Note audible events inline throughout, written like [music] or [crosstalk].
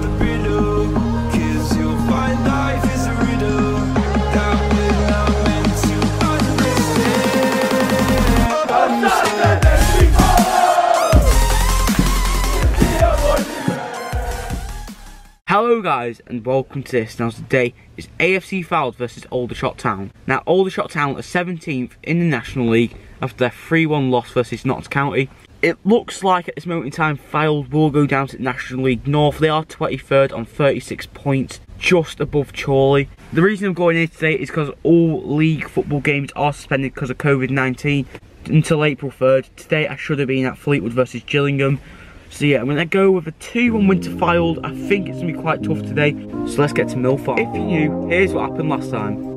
the riddle. Hello guys and welcome to this. Now today is AFC Fylde versus Aldershot Town. Now Aldershot Town are 17th in the National League after their 3-1 loss versus Notts County. It looks like at this moment in time Fylde will go down to the National League North. They are 23rd on 36 points, just above Chorley. The reason I'm going here today is because all league football games are suspended because of COVID-19 until April 3rd. Today I should have been at Fleetwood versus Gillingham. So yeah, I'm gonna go with a 2-1 win to Fylde. I think it's gonna be quite tough today. So let's get to Mill Farm. If you knew, here's what happened last time.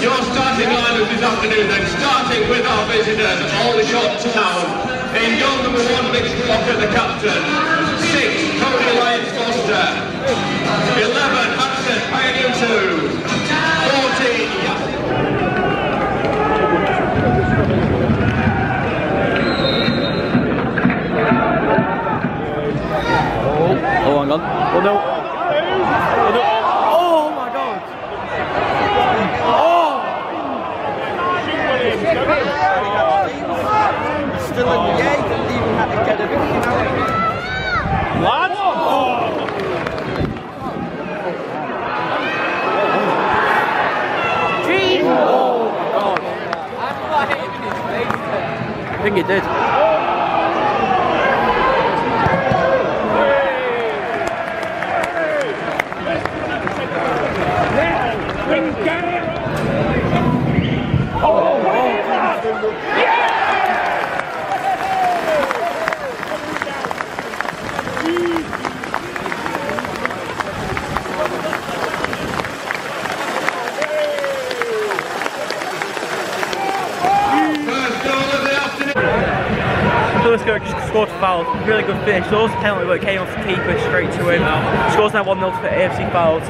Your starting lineup this afternoon then, starting with our visitors, Aldershot Town. In goal number one, Mitch Walker, the captain. Six, Cody Lyons Foster. Eleven, Hudson Pioneer Two. Fourteen, oh, oh, hang on. Oh no. Oh no. Oh my god. Still in the game, didn't even have to get everything out. What? I think it did. Just scored a foul. Really good finish. There was a penalty but it came off the keeper straight to him. Scores now 1 0 for AFC it's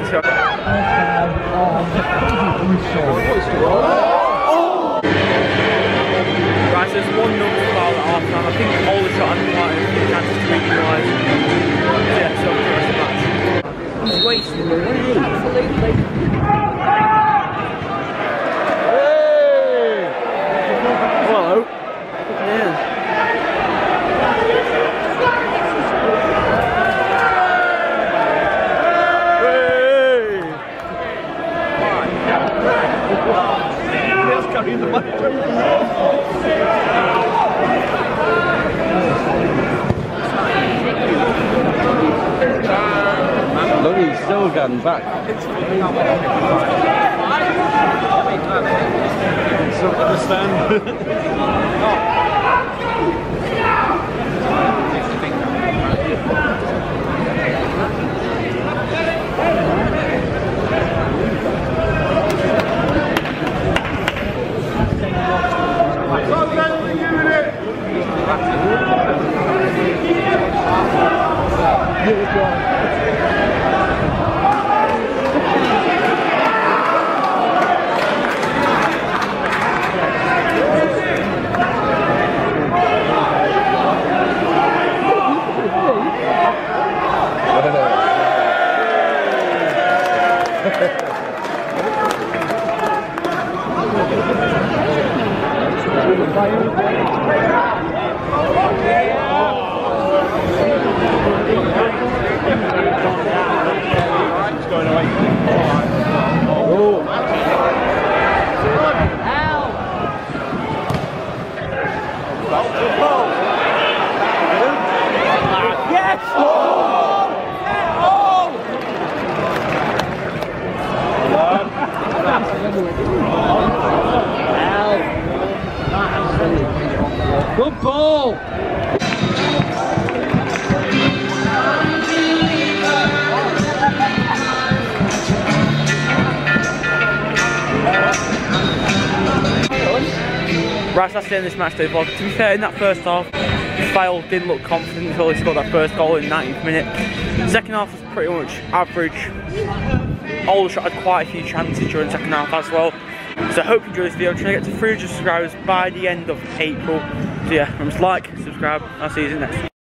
Right, so it's 1 0 Fylde at half time. I think Aldershot had a few chances to equalise. Yeah, so the rest of the match. He's wasting away. Oh, hello. Yeah. Look, he's still getting back. Don't understand. [laughs] Good ball. Right, that's the end of this match, though, vlog. To be fair, in that first half, Fylde didn't look confident until he scored that first goal in the 90th minute. Second half was pretty much average. Aldershot had quite a few chances during the second half as well. So I hope you enjoyed this video. I'm trying to get to 300 subscribers by the end of April. So yeah, remember to like, subscribe, I'll see you next.